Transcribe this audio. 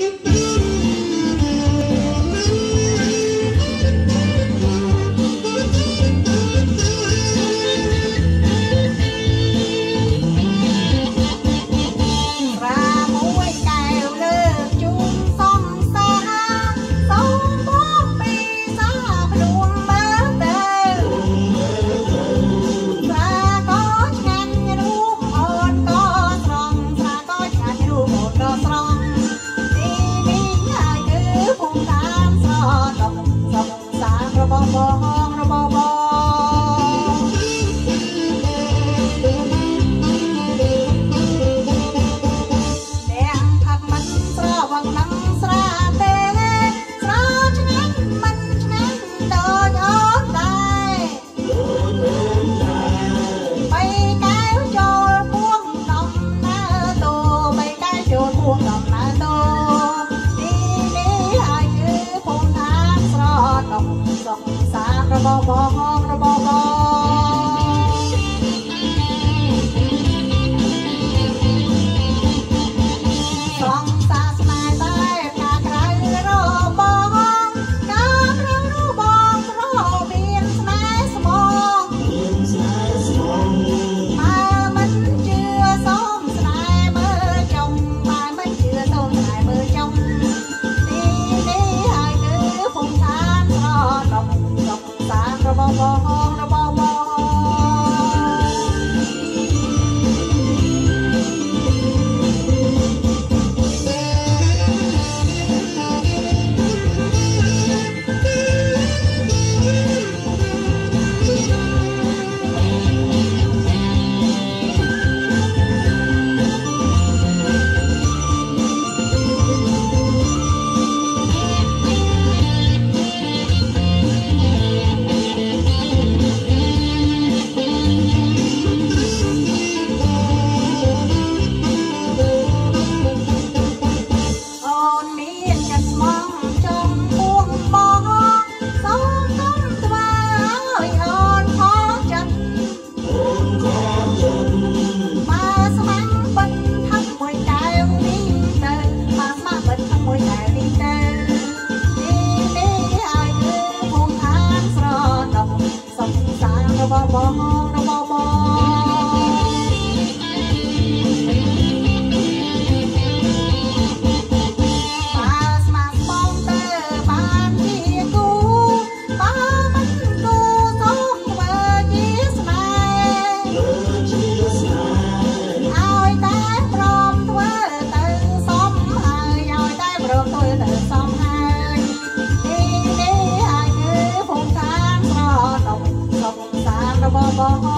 do, do. ba ba ba ba ba Oh,